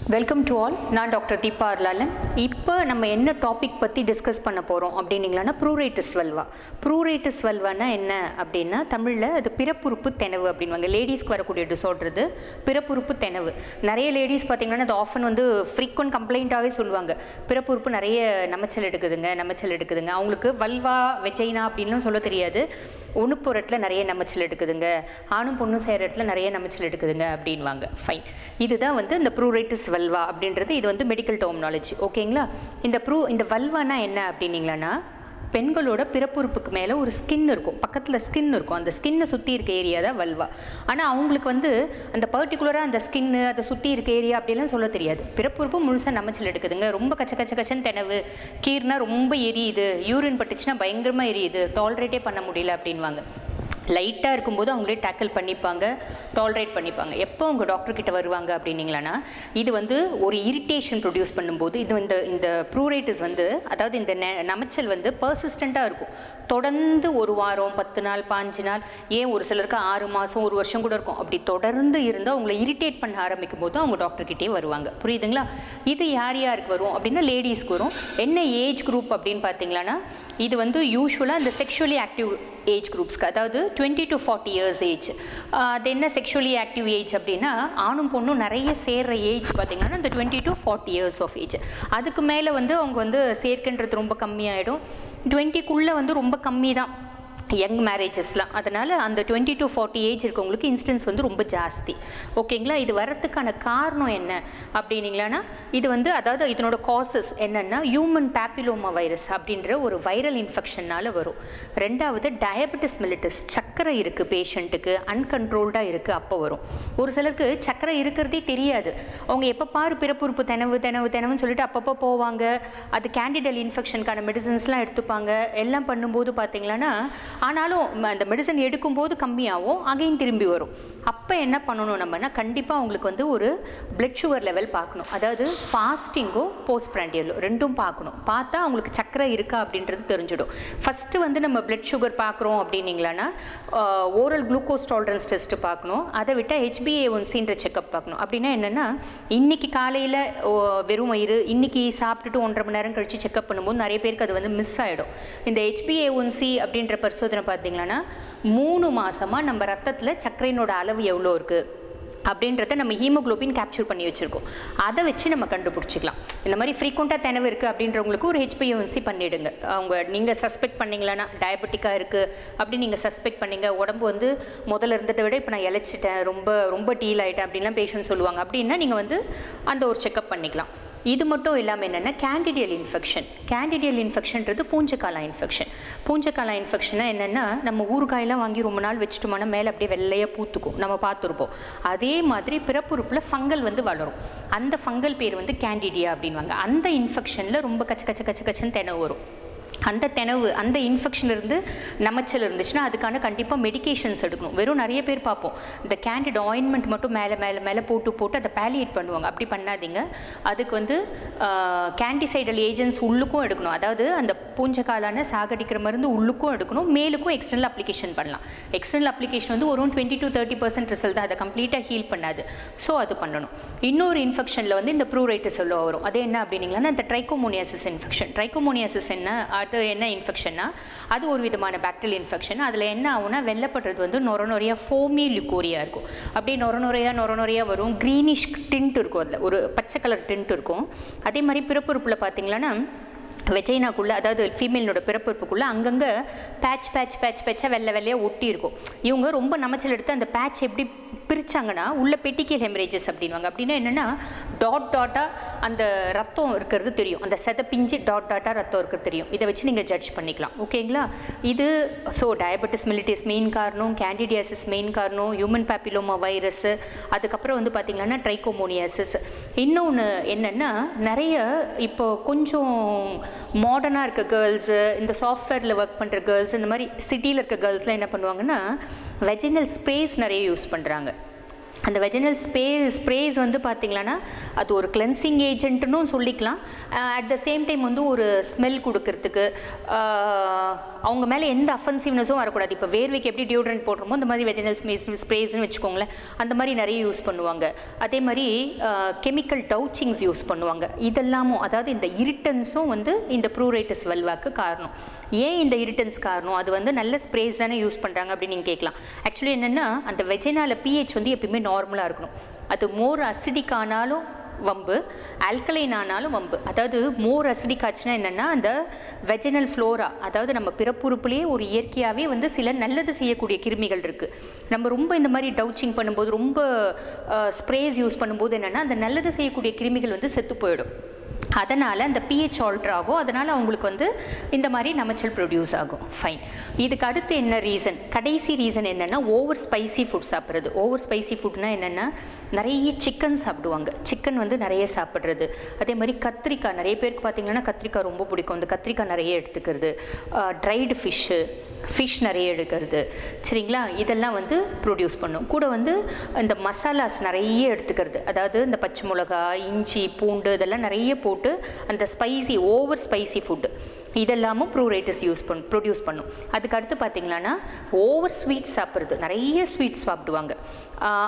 Welcome to all நான் doctor Deepa அர்லாலன் இப்போ நம்ம என்ன டாபிக் பற்றி டிஸ்கஸ் பண்ண போகிறோம் அப்படின்னீங்களா ப்ரூரேட்டஸ் வல்வா ப்ரூரேட்டஸ் வல்வானா என்ன அப்படின்னா தமிழில் அது பிறப்புறுப்பு தெனவு அப்படின்வாங்க லேடிஸ்க்கு வரக்கூடிய டிசார்டர் இது பிறப்புறுப்பு தெனவு நிறைய லேடிஸ் பார்த்தீங்கன்னா அது ஆஃபன் வந்து ஃப்ரீக்வெண்ட் கம்ப்ளைண்ட்டாகவே சொல்லுவாங்க. பிறப்புறுப்பு நிறைய நமச்சல் எடுக்குதுங்க நமச்சல் எடுக்குதுங்க. அவங்களுக்கு வல்வா வெஜைனா அப்படின்லாம் சொல்ல தெரியாது. ஒணுப்புறத்தில் நிறைய நமைச்சல் எடுக்குதுங்க. ஆணும் பொண்ணும் செய்கிற இடத்துல நிறைய நமைச்சல் எடுக்குதுங்க அப்படின்வாங்க ஃபைன் இதுதான் வந்து இந்த ப்ரூரைட்டிஸ் வல்வா அப்படின்றது. இது வந்து மெடிக்கல் டோம்னாலஜி ஓகேங்களா இந்த ப்ரூ இந்த வல்வானா என்ன அப்படின்னீங்களா பெண்களோட பிறப்புறுப்புக்கு மேலே ஒரு ஸ்கின் இருக்கும். பக்கத்தில் ஸ்கின் இருக்கும். அந்த ஸ்கின்னை சுற்றி இருக்க ஏரியா தான் வல்வா ஆனால் அவங்களுக்கு வந்து அந்த பர்டிகுலராக அந்த ஸ்கின்னு அதை சுற்றி இருக்க ஏரியா அப்படிலாம் சொல்ல தெரியாது. பிறப்புறுப்பு முழுசாக நமச்சல் எடுக்குதுங்க. ரொம்ப கச்ச கச்ச கச்சன்னு தெனவு கீர்னா ரொம்ப எரியுது. யூரின் பட்டுச்சுன்னா பயங்கரமாக எரியுது. டாலரேட்டே பண்ண முடியல அப்படின்வாங்க லைட்டாக இருக்கும்போது அவங்களே டேக்கிள் பண்ணிப்பாங்க டாலரேட் பண்ணிப்பாங்க. எப்போ அவங்க டாக்டர்கிட்ட வருவாங்க அப்படின்னீங்களான்னா இது வந்து ஒரு இரிட்டேஷன் ப்ரொடியூஸ் பண்ணும்போது இது இந்த இந்த ப்ரூரைட்டிஸ் வந்து அதாவது இந்த நெ வந்து பர்சிஸ்டண்ட்டாக இருக்கும். தொடர்ந்து ஒரு வாரம் பத்து நாள் பாஞ்சு நாள் ஏன் ஒரு சிலருக்கு ஆறு மாதம் ஒரு வருஷம் கூட இருக்கும். அப்படி தொடர்ந்து இருந்தால் அவங்கள இரிட்டேட் பண்ண ஆரம்பிக்கும் போது அவங்க டாக்டர்கிட்டே வருவாங்க. புரியுதுங்களா? இது யார் யாருக்கு வரும்? அப்படின்னா லேடிஸ்க்கு வரும். என்ன ஏஜ் குரூப் அப்படின்னு பார்த்தீங்களான்னா இது வந்து யூஸ்வலாக இந்த செக்ஷுவலி ஆக்டிவ் ஏஜ் குரூப்ஸ்க்கு அதாவது twenty to forty years age அது என்ன செக்ஷுவலி ஆக்டிவ் ஏஜ் அப்படின்னா ஆணும் பொண்ணும் நிறைய சேர்ற ஏஜ் பார்த்தீங்கன்னா இந்த twenty to forty years of age அதுக்கு மேலே வந்து அவங்க வந்து சேர்க்கின்றது ரொம்ப கம்மியாயிடும். டுவெண்ட்டிக்குள்ளே வந்து ரொம்ப கம்மி தான் யங் மேரேஜஸ்லாம். அதனால் அந்த டுவெண்ட்டி டு ஃபார்ட்டி ஏஜ் இருக்கவங்களுக்கு இன்ஸ்டன்ஸ் வந்து ரொம்ப ஜாஸ்தி. ஓகேங்களா? இது வரத்துக்கான காரணம் என்ன அப்படின்னீங்களான்னா இது வந்து அதாவது இதனோட காசஸ் என்னென்னா ஹியூமன் பேப்பிலோமா வைரஸ் அப்படின்ற ஒரு வைரல் இன்ஃபெக்ஷனால் வரும். ரெண்டாவது டயபெட்டிஸ் மிலிட்டஸ் சர்க்கரை இருக்குது பேஷண்ட்டுக்கு அன்கண்ட்ரோல்டாக இருக்குது அப்போ வரும். ஒரு சிலருக்கு சர்க்கரை இருக்கிறதே தெரியாது. அவங்க எப்போ பாரு பிறப்புறுப்பு தினவு தெனவு தினவுன்னு சொல்லிட்டு அப்பப்போ போவாங்க. அது கேண்டிடல் இன்ஃபெக்ஷனுக்கான மெடிசன்ஸ்லாம் எடுத்துப்பாங்க. எல்லாம் பண்ணும்போது பார்த்தீங்களான்னா ஆனாலும் அந்த மெடிசன் எடுக்கும்போது கம்மியாகும் அகைன் திரும்பி வரும். அப்போ என்ன பண்ணணும் நம்மனா கண்டிப்பாக அவங்களுக்கு வந்து ஒரு பிளட் சுகர் லெவல் பார்க்கணும். அதாவது ஃபாஸ்டிங்கோ போஸ்ட் பிராண்டியலோ ரெண்டும் பார்க்கணும். பார்த்தா அவங்களுக்கு சக்கரை இருக்கா அப்படின்றது தெரிஞ்சிடும். ஃபஸ்ட்டு வந்து நம்ம பிளட் சுகர் பார்க்குறோம் அப்படின்னீங்களான்னா ஓரல் குளுக்கோஸ் டாலரன்ஸ் டெஸ்ட்டு பார்க்கணும். அதை விட்டால் ஹெச்பிஏ ஒன்சின்ற செக்கப் பார்க்கணும். அப்படின்னா என்னென்னா இன்றைக்கி காலையில் வெறும் வயிறு இன்றைக்கி சாப்பிட்டுட்டு ஒன்றரை மணி நேரம் கழித்து செக்கப் பண்ணும்போது நிறைய பேருக்கு அது வந்து மிஸ் ஆகிடும் இந்த ஹெச்பிஏ ஒன்சி அப்படின்ற பரிசோதனை பார்த்தீங்கன்னா மூணு மாதமாக நம்ம ரத்தத்தில் சர்க்கரையினோட அளவு எவ்வளோ இருக்குது அப்படின்றத நம்ம ஹீமோக்ளோபின் கேப்சர் பண்ணி வச்சுருக்கோம் அதை வச்சு நம்ம கண்டுபிடிச்சிக்கலாம் இந்த மாதிரி ஃப்ரீக்வெண்ட்டாக தெனவு இருக்குது அப்படின்றவங்களுக்கு ஒரு ஹெச்பிஎன்சி பண்ணிவிடுங்க அவங்க நீங்கள் சஸ்பெக்ட் பண்ணிங்களான்னா டயபெட்டிக்காக இருக்குது அப்படி நீங்கள் சஸ்பெக்ட் பண்ணிங்க உடம்பு வந்து முதல்ல இருந்ததை விட இப்போ நான் இழைச்சிட்டேன் ரொம்ப ரொம்ப டீல் ஆகிட்டேன் அப்படின்லாம் பேஷண்ட் சொல்லுவாங்க அப்படின்னா நீங்கள் வந்து அந்த ஒரு செக்கப் பண்ணிக்கலாம் இது மட்டும் இல்லாமல் என்னென்னா கேண்டிடியல் இன்ஃபெக்ஷன் கேண்டிடியல் இன்ஃபெக்ஷன்றது பூஞ்சக்காலா இன்ஃபெக்ஷன் பூஞ்சக்காலா இன்ஃபெக்ஷனாக என்னென்னா நம்ம ஊறுகாயெல்லாம் வாங்கி ரொம்ப நாள் வச்சுட்டோம்னா மேலே அப்படியே வெள்ளையாக பூத்துக்கும். நம்ம பார்த்துருப்போம். அதே மாதிரி பிறப்புறுப்பில் ஃபங்கல் வந்து வளரும். அந்த ஃபங்கல் பேர் வந்து கேண்டிடியா அப்படின்வாங்க அந்த இன்ஃபெக்ஷனில் ரொம்ப கச்ச கச்ச கச்ச கச்சன்னு தினம் வரும். அந்த தெனவு அந்த இன்ஃபெக்ஷன் இருந்து நமச்சல் இருந்துச்சுன்னா அதுக்கான கண்டிப்பாக மெடிகேஷன்ஸ் எடுக்கணும். வெறும் நிறைய பேர் பார்ப்போம். இந்த கேண்டிட் ஆயின்மெண்ட் மட்டும் மேலே மேலே மேலே போட்டு போட்டு அதை பேலியேட் பண்ணுவாங்க. அப்படி பண்ணாதீங்க. அதுக்கு வந்து கேண்டிசைடல் ஏஜென்ட்ஸ் உள்ளுக்கும் எடுக்கணும். அதாவது அந்த பூஞ்சக்காலான சாகடிக்கிற மருந்து உள்ளுக்கும் எடுக்கணும். மேலுக்கும் எக்ஸ்டர்னல் அப்ளிகேஷன் பண்ணலாம். எக்ஸ்டர்னல் அப்ளிகேஷன் வந்து ஒரு twenty to thirty percent result தான். அதை கம்ப்ளீட்டாக ஹீல் பண்ணாது. ஸோ அது பண்ணணும். இன்னொரு இன்ஃபெக்ஷனில் வந்து இந்த ப்ரூரைட்டு சொல்ல வரும். அது என்ன அப்படின்னீங்கன்னா இந்த ட்ரைக்கோமோனியாசிஸ் இன்ஃபெக்ஷன் ட்ரைக்கோமோனியாசிஸ் என்ன? அது என்ன இன்ஃபெக்ஷன்னா அது ஒரு விதமான பாக்டீரியல் இன்ஃபெக்ஷன் அதில் என்ன ஆகும்னா வெள்ளப்படுறது வந்து நொர நொறையாக ஃபோமி லுக்கோரியா இருக்கும். அப்படியே நொர நொறையாக நொர நொறையாக வரும். க்ரீனிஷ் டிண்ட் இருக்கும் அதில். ஒரு பச்சை கலர் டிண்ட் இருக்கும். அதே மாதிரி பிறப்புறுப்பில் பார்த்தீங்கன்னா வெஜைனாக்குள்ளே அதாவது ஃபீமேலோட பிறப்புறுப்புக்குள்ளே அங்கங்கே பேட்ச் பேட்ச் பேட்ச் பேட்சாக வெள்ளை வெள்ளையாக ஒட்டி இருக்கும் இவங்க ரொம்ப நமச்சல் எடுத்து அந்த பேட்ச் எப்படி பிரித்தாங்கன்னா உள்ள பெட்டிக்கல் ஹெமரேஜஸ் அப்படின்வாங்க அப்படின்னா என்னென்னா டாட் டாட்டாக அந்த ரத்தம் இருக்கிறது தெரியும். அந்த செதப்பிஞ்சு டாட் டாட்டாக ரத்தம் இருக்கிறது தெரியும். இதை வச்சு நீங்கள் ஜட்ஜ் பண்ணிக்கலாம். ஓகேங்களா? இது ஸோ டயபெட்டிஸ் மிலிட்டிஸ் மெயின் காரணம் கேண்டிடியாசிஸ் மெயின் காரணம் ஹியூமன் பேப்பிலோமா வைரஸ் அதுக்கப்புறம் வந்து பார்த்திங்கன்னா ட்ரைகோமோனியாசிஸ் இன்னொன்று என்னென்னா நிறைய இப்போ கொஞ்சம் மாடர்னாக இருக்க கேர்ள்ஸு இந்த சாஃப்ட்வேரில் ஒர்க் பண்ணுற கேர்ள்ஸ் இந்த மாதிரி சிட்டியில் இருக்க கேர்ள்ஸ்லாம் என்ன பண்ணுவாங்கன்னா வெஜினல் ஸ்பேஸ் நிறைய யூஸ் பண்ணுறாங்க அந்த வெஜினல் ஸ்பே ஸ்ப்ரேஸ் வந்து பார்த்திங்களன்னா அது ஒரு கிளென்சிங் ஏஜென்ட்னும் சொல்லிக்கலாம். அட் த சேம் டைம் வந்து ஒரு ஸ்மெல் கொடுக்கறதுக்கு அவங்க மேலே எந்த அஃபென்சிவ்னஸும் வரக்கூடாது. இப்போ வேர்வைக்கு எப்படி டியூட்ரண்ட் போடுறோமோ இந்த மாதிரி வெஜினல் ஸ்மேஸ் ஸ்ப்ரேஸ்னு வச்சுக்கோங்களேன் அந்த மாதிரி நிறைய யூஸ் பண்ணுவாங்க. அதே மாதிரி கெமிக்கல் டவுச்சிங்ஸ் யூஸ் பண்ணுவாங்க. இதெல்லாமும் அதாவது இந்த இரிட்டன்ஸும் வந்து இந்த ப்ரூரைட்டஸ் வெல்வாக்கு காரணம். ஏன் இந்த இரிட்டன்ஸ் காரணம்? அது வந்து நல்ல ஸ்ப்ரேஸ் தானே யூஸ் பண்ணுறாங்க அப்படின்னு நீங்கள் கேட்கலாம். ஆக்சுவலி என்னென்னா அந்த வெஜினால பிஹெச் வந்து எப்பயுமே நார்மலாக இருக்கணும். அது மோர் அசிடிக் ஆனாலும் வம்பு ஆல்கலைன் ஆனாலும் வம்பு. அதாவது மோர் அசிடிக் ஆச்சுன்னா என்னென்னா அந்த வெஜினல் ஃப்ளோரா அதாவது நம்ம பிறப்புறுப்புலேயே ஒரு இயற்கையாகவே வந்து சில நல்லது செய்யக்கூடிய கிருமிகள் இருக்குது நம்ம ரொம்ப இந்த மாதிரி டவுச்சிங் பண்ணும்போது ரொம்ப ஸ்ப்ரேஸ் யூஸ் பண்ணும்போது என்னென்னா அந்த நல்லது செய்யக்கூடிய கிருமிகள் வந்து செத்து போயிடும். அதனால் அந்த பிஹெச் ஆல்டர் ஆகும். அதனால் அவங்களுக்கு வந்து இந்த மாதிரி நமைச்சல் ப்ரொடியூஸ் ஆகும். ஃபைன் இதுக்கு அடுத்து என்ன ரீசன் கடைசி ரீசன் என்னென்னா ஓவர் ஸ்பைசி ஃபுட் சாப்பிட்றது. ஓவர் ஸ்பைசி ஃபுட்னா என்னென்னா நிறைய சிக்கன் சாப்பிடுவாங்க. சிக்கன் வந்து நிறைய சாப்பிட்றது. அதே மாதிரி கத்திரிக்காய். நிறைய பேருக்கு பார்த்தீங்கன்னா கத்திரிக்காய் ரொம்ப பிடிக்கும். அந்த கத்திரிக்காய் நிறைய எடுத்துக்கிறது. ட்ரைடு ஃபிஷ்ஷு ஃபிஷ் நிறைய எடுக்கிறது. சரிங்களா? இதெல்லாம் வந்து ப்ரொடியூஸ் பண்ணும். கூட வந்து இந்த மசாலாஸ் நிறைய எடுத்துக்கிறது. அதாவது இந்த பச்சை மிளகா இஞ்சி பூண்டு இதெல்லாம் நிறைய போட்டு அந்த ஸ்பைசி ஓவர் ஸ்பைசி ஃபுட்டு இதெல்லாமும் ப்ரூரைட்டிஸ் யூஸ் பண் ப்ரொடியூஸ் பண்ணும். அதுக்கு அடுத்து பார்த்தீங்கன்னா ஓவர் ஸ்வீட் சாப்பிட்றது. நிறைய ஸ்வீட் சாப்பிடுவாங்க.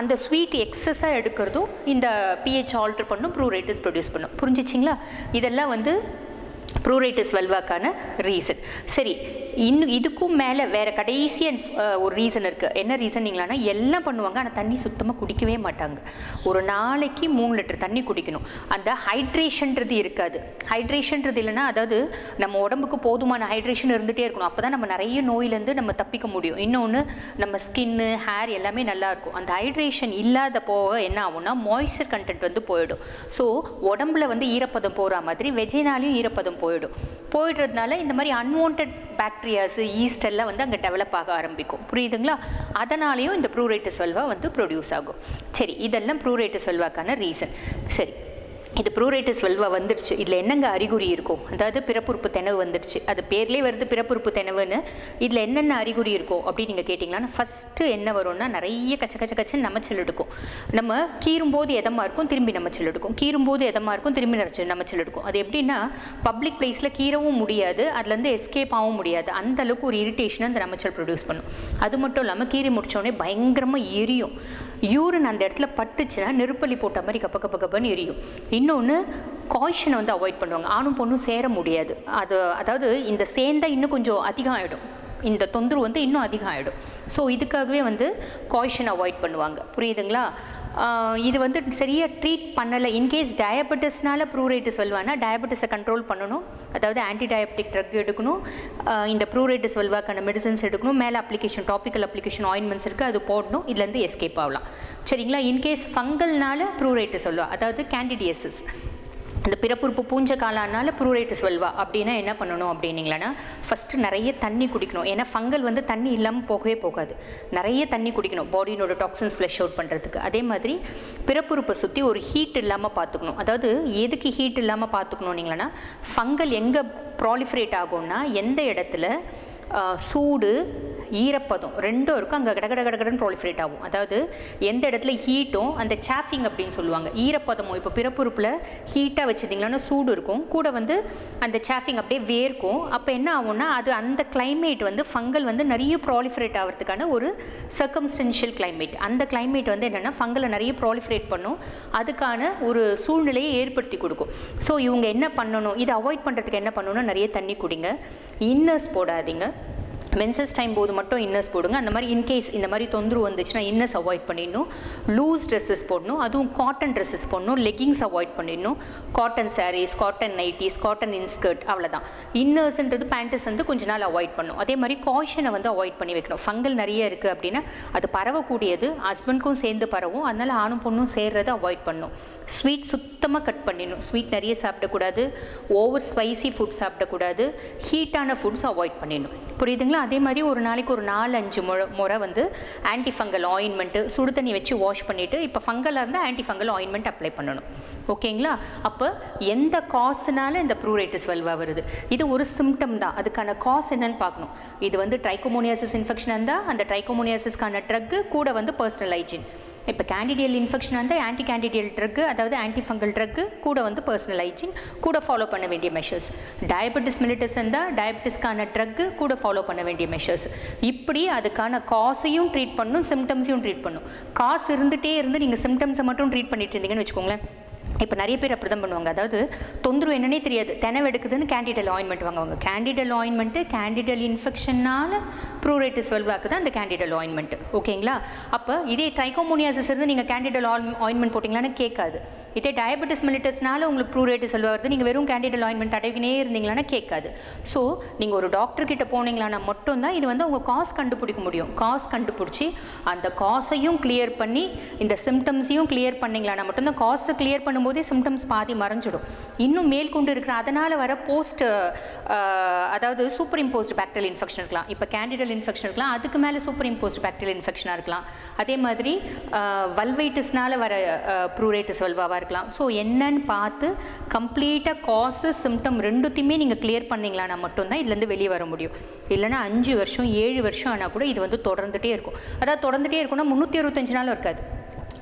அந்த ஸ்வீட் எக்ஸஸாக எடுக்கிறதும் இந்த பிஹெச் ஆல்டர் பண்ணும் ப்ரூரைட்டிஸ் ப்ரொடியூஸ் பண்ணும். புரிஞ்சிச்சிங்களா? இதெல்லாம் வந்து ப்ரூரைட்டிஸ் வெல்வாக்கான ரீசன் சரி இன்னும் இதுக்கும் மேலே வேறு கடைசியாக ஒரு ரீசன் இருக்குது என்ன ரீசனிங்களானா எல்லாம் பண்ணுவாங்க ஆனால் தண்ணி சுத்தமாக குடிக்கவே மாட்டாங்க. ஒரு நாளைக்கு மூணு லிட்டர் தண்ணி குடிக்கணும். அந்த ஹைட்ரேஷன்றது இருக்காது. ஹைட்ரேஷன்றது இல்லைன்னா அதாவது நம்ம உடம்புக்கு போதுமான ஹைட்ரேஷன் இருந்துகிட்டே இருக்கணும். அப்போ தான் நம்ம நிறைய நோயிலேருந்து நம்ம தப்பிக்க முடியும். இன்னொன்று நம்ம ஸ்கின்னு ஹேர் எல்லாமே நல்லா இருக்கும். அந்த ஹைட்ரேஷன் இல்லாத போக என்ன ஆகும்னா மாய்ஸ்சர் கண்டென்ட் வந்து போயிடும். ஸோ உடம்புல வந்து ஈரப்பதம் போகிற மாதிரி வெஜினாலையும் ஈரப்பதம் போயிடும். போயிடுறதுனால இந்த மாதிரி அன்வான்ட் பாக்டீரியாஸு ஈஸ்ட் எல்லாம் வந்து அங்கே டெவலப் ஆக ஆரம்பிக்கும். புரியுதுங்களா? அதனாலேயும் இந்த ப்ரூரேட்டு செல்வா வந்து ப்ரொடியூஸ் ஆகும். சரி இதெல்லாம் ப்ரூரேட்டு செல்வாக்கான ரீசன் சரி இது ப்ரூரைட்டிஸ் வெல்வா வந்துடுச்சு. இதில் என்னங்க அறிகுறி இருக்கும் அதாவது பிறப்புறுப்பு தெனவு வந்துடுச்சு. அது பேர்லேயே வருது பிறப்புறுப்பு தெனவுன்னு இதில் என்னென்ன அறிகுறி இருக்கும் அப்படின்னு நீங்கள் கேட்டிங்கன்னா ஃபஸ்ட்டு என்ன வரும்னா நிறைய கச்ச கச்ச கச்சன்னு நமைச்சல் எடுக்கும். நம்ம கீறும்போது எதமாக இருக்கும்? திரும்பி நமைச்சல் எடுக்கும். கீறும்போது எதமாக இருக்கும்? திரும்பி நினச்சி நமைச்சல் எடுக்கும். அது எப்படின்னா பப்ளிக் பிளேஸில் கீறவும் முடியாது. அதுலேருந்து எஸ்கேப் ஆகவும் முடியாது. அந்த அளவுக்கு ஒரு இரிட்டேஷனை அந்த நமைச்சல் ப்ரொடியூஸ் பண்ணும். அது மட்டும் இல்லாமல் கீறி முடித்தோடனே பயங்கரமாக எரியும். யூரின் அந்த இடத்துல பட்டுச்சுன்னா நெருப்பள்ளி போட்ட மாதிரி கப்ப கப்ப கப்பன்னு எரியும். இன்னொன்று காய்ஷனை வந்து அவாய்ட் பண்ணுவாங்க. ஆணும் பொண்ணும் சேர முடியாது. அது அதாவது இந்த சேர்ந்தா இன்னும் கொஞ்சம் அதிகம் ஆகிடும் இந்த தொந்தரவு வந்து இன்னும் அதிகம் ஆகிடும் ஸோ இதுக்காகவே வந்து காய்ஷன் அவாய்ட் பண்ணுவாங்க. புரியுதுங்களா? இது வந்து சரியாக ட்ரீட் பண்ணலை. இன்கேஸ் டயபெட்டிஸ்னால ப்ரூரேட்டு சொல்வானா டயபெட்டிஸை கண்ட்ரோல் பண்ணணும். அதாவது ஆன்டி டயபெட்டிக் ட்ரக் எடுக்கணும் இந்த ப்ரூரேட்டு சொல்வாக்கான மெடிசன்ஸ் எடுக்கணும். மேலே அப்ளிகேஷன் டாப்பிக்கல் அப்ளிகேஷன் ஆயின்மெண்ட்ஸ் இருக்குது அது போடணும். இதுலேருந்து எஸ்கேப் ஆகலாம். சரிங்களா? இன்கேஸ் ஃபங்கல்னால ப்ரூரேட்டு சொல்லுவா அதாவது கேண்டிடியசிஸ் அந்த பிறப்புறுப்பு பூஞ்ச காலானால ப்ரூரைட்டிஸ் வெல்வா அப்படின்னா என்ன பண்ணணும் அப்படின்னீங்களன்னா ஃபஸ்ட்டு நிறைய தண்ணி குடிக்கணும். ஏன்னா ஃபங்கல் வந்து தண்ணி இல்லாமல் போகவே போகாது. நிறைய தண்ணி குடிக்கணும் பாடியினோட டாக்ஸின்ஸ் ஃப்ளஷ் அவுட் பண்ணுறதுக்கு அதே மாதிரி பிறப்புறுப்பை சுற்றி ஒரு ஹீட் இல்லாமல் பார்த்துக்கணும். அதாவது எதுக்கு ஹீட் இல்லாமல் பார்த்துக்கணுன்னீங்களன்னா ஃபங்கல் எங்கே ப்ராலிஃபரேட் ஆகும்னா எந்த இடத்துல சூடு ஈரப்பதம் ரெண்டும் இருக்கும். அங்கே கடகட கடகடன்னு ப்ராலிஃபரேட் ஆகும். அதாவது எந்த இடத்துல ஹீட்டும் அந்த சாஃபிங் அப்படின்னு சொல்லுவாங்க. ஈரப்பதமும் இப்போ பிறப்புறுப்பில் ஹீட்டாக வச்சுருந்தீங்கன்னா சூடு இருக்கும். கூட வந்து அந்த சாஃபிங் அப்படியே வேர்க்கும். அப்போ என்ன ஆகும்னா அது அந்த கிளைமேட் வந்து ஃபங்கல் வந்து நிறைய ப்ராலிஃபரேட் ஆகிறதுக்கான ஒரு சர்க்கம்ஸ்டென்ஷியல் கிளைமேட் அந்த கிளைமேட் வந்து என்னென்னா ஃபங்கலை நிறைய ப்ராலிஃபரேட் பண்ணும். அதுக்கான ஒரு சூழ்நிலையை ஏற்படுத்தி கொடுக்கும். ஸோ இவங்க என்ன பண்ணணும்? இதை அவாய்ட் பண்ணுறதுக்கு என்ன பண்ணணும்னா நிறைய தண்ணி குடிங்க. இன்னர்ஸ் போடாதீங்க. மென்சஸ் டைம் போது மட்டும் இன்னர்ஸ் போடுங்க. அந்த மாதிரி இன்கேஸ் இந்த மாதிரி தொந்தரவு வந்துச்சுன்னா இன்னர்ஸ் அவாய்ட் பண்ணிடணும். லூஸ் ட்ரெஸ்ஸஸ் போடணும். அதுவும் காட்டன் ட்ரெஸ்ஸஸ் போடணும். லெகிங்ஸ் அவாய்ட் பண்ணிடணும். Cotton saris cotton nighties cotton inskirt அவ்வளோதான் இன்னர்ஸ்ன்றது பேண்டஸ் வந்து கொஞ்ச நாள் அவாய்ட் பண்ணும். அதே மாதிரி காஷனை வந்து அவாய்ட் பண்ணி வைக்கணும். ஃபங்கல் நிறைய இருக்குது அப்படின்னா அது பரவக்கூடியது. ஹஸ்பண்ட்க்கும் சேர்ந்து பரவும். அதனால் ஆணும் பொண்ணும் சேர்றதை அவாய்ட் பண்ணும். ஸ்வீட் சுத்தமாக கட் பண்ணிடணும். ஸ்வீட் நிறைய சாப்பிடக்கூடாது. ஓவர் ஸ்பைசி ஃபுட் சாப்பிடக்கூடாது. ஹீட்டான ஃபுட்ஸ் அவாய்ட் பண்ணிடணும். புரியுதுங்களா? அதே மாதிரி ஒரு நாளைக்கு ஒரு நாலு அஞ்சு முறை முறை வந்து ஆன்டி ஃபங்கல் ஆயின்மெண்ட்டு சுடு தண்ணி வச்சு வாஷ் பண்ணிவிட்டு இப்போ ஃபங்கலாக இருந்தால் ஆன்டி ஃபங்கல் ஆயின்மெண்ட் அப்ளை பண்ணணும். ஓகேங்களா? அப்போ எந்த காசுனால இந்த ப்ரூரைட்டிஸ் வல்வா வருது? இது ஒரு சிம்டம் தான். அதுக்கான காஸ் என்னன்னு பார்க்கணும். இது வந்து ட்ரைகோமோனியாசிஸ் இன்ஃபெக்ஷன் இருந்தால் அந்த ட்ரைகோமோனியாசிஸ்க்கான ட்ரக்கு கூட வந்து பர்சனல் ஹைஜின் இப்போ கேண்டிடியல் இன்ஃபெக்ஷன் வந்து ஆன்டி கேண்டிடியல் ட்ரக்கு அதாவது ஆன்டி ஃபங்கல் ட்ரக்கு கூட வந்து பர்சனல் ஹைஜின் கூட ஃபாலோ பண்ண வேண்டிய மெஷர்ஸ் டயபெட்டிஸ் மிலிட்டஸ் இருந்தால் டயபெட்டிஸ்க்கான ட்ரக்கு கூட ஃபாலோ பண்ண வேண்டிய மெஷர்ஸ் இப்படி அதுக்கான காசையும் ட்ரீட் பண்ணும் சிம்டம்ஸையும் ட்ரீட் பண்ணும். காசு இருந்துகிட்டே இருந்து நீங்கள் சிம்டம்ஸை மட்டும் ட்ரீட் பண்ணிட்டு இருந்தீங்கன்னு வச்சுக்கோங்களேன். இப்போ நிறைய பேர் அப்படி தான் பண்ணுவாங்க. அதாவது தொந்தரவு என்னன்னே தெரியாது. தினம் எடுக்குதுன்னு கேண்டிடல் ஆயின்மெண்ட் வாங்குவாங்க. கேண்டிடல் ஆயின்மெண்ட்டு கேண்டிடல் இன்ஃபெக்ஷனால் ப்ரூரேட்டிஸ் வெல்வாக்கு தான் அந்த கேண்டிடல் ஆயின்மெண்ட் ஓகேங்களா? அப்போ இதே ட்ரைகோமோனியாசிஸ் இருந்து நீங்கள் கேண்டிடல் ஆயின் ஆயின்மெண்ட் போட்டிங்களான்னு கேட்காது. இதே டயபெட்டிஸ் மிலிட்டஸ்னால உங்களுக்கு ப்ரூரேட்டிஸ் வெல்வா நீங்கள் வெறும் கேண்டிடல் ஆயின்மெண்ட் தடவினே இருந்தீங்களான்னா கேட்காது. ஸோ நீங்கள் ஒரு டாக்டர் கிட்ட போனீங்களான்னா மட்டும்தான் இது வந்து உங்கள் காஸ் கண்டுபிடிக்க முடியும். காஸ் கண்டுபிடிச்சி அந்த காசையும் கிளியர் பண்ணி இந்த சிம்டம்ஸையும் கிளியர் பண்ணிங்களான்னா மட்டும்தான் காசை கிளியர் பண்ணும்போதே சிம்டம்ஸ் பாதி மறைஞ்சிடும். இன்னும் மேற்கொண்டு இருக்கிற அதனால் வர போஸ்ட் அதாவது சூப்பர் இம்போஸ்ட் பேக்டரியல் இன்ஃபெக்ஷன் இருக்கலாம். இப்போ கேண்டிடல் இன்ஃபெக்ஷன் இருக்கலாம். அதுக்கு மேலே சூப்பர் இம்போஸ்ட் பேக்டரியல் இன்ஃபெக்ஷனாக இருக்கலாம். அதே மாதிரி வல்வைட்டிஸ்னால வர ப்ரூரைட்டிஸ் வல்வாவாக இருக்கலாம். ஸோ என்னன்னு பார்த்து கம்ப்ளீட்டாக காசு சிம்டம் ரெண்டுத்தையுமே நீங்கள் கிளியர் பண்ணிங்களானா மட்டும்தான் இதுலேருந்து வெளியே வர முடியும். இல்லைன்னா அஞ்சு வருஷம் ஏழு வருஷம் ஆனால் கூட இது வந்து தொடர்ந்துகிட்டே இருக்கும். அதாவது தொடர்ந்துகிட்டே இருக்கும்னா முந்நூற்றி அறுபத்தஞ்சு நாளும் இருக்காது.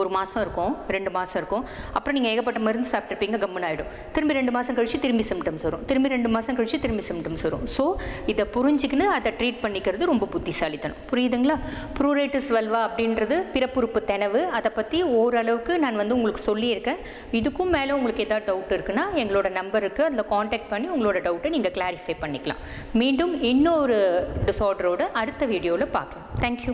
ஒரு மாதம் இருக்கும் ரெண்டு மாதம் இருக்கும். அப்புறம் நீங்கள் ஏகப்பட்ட மருந்து சாப்பிட்ருப்பீங்க கம்முன்னு ஆகிடும் திரும்பி ரெண்டு மாதம் கழித்து திரும்பி சிம்டம்ஸ் வரும். திரும்பி ரெண்டு மாதம் கழித்து திரும்பி சிம்டம்ஸ் வரும். ஸோ இதை புரிஞ்சுக்கின்னு அதை ட்ரீட் பண்ணிக்கிறது ரொம்ப புத்திசாலித்தனம். புரியுதுங்களா? ப்ரூரேட்டிஸ் வல்வா அப்படின்றது பிறப்புறுப்பு தெனவு அதை பற்றி ஓரளவுக்கு நான் வந்து உங்களுக்கு சொல்லியிருக்கேன். இதுக்கும் மேலே உங்களுக்கு ஏதாவது டவுட் இருக்குன்னா எங்களோட நம்பருக்கு அதில் காண்டாக்ட் பண்ணி உங்களோட டவுட்டை நீங்கள் கிளாரிஃபை பண்ணிக்கலாம். மீண்டும் இன்னொரு டிசார்டரோட அடுத்த வீடியோவில் பார்க்கலாம். தேங்க்யூ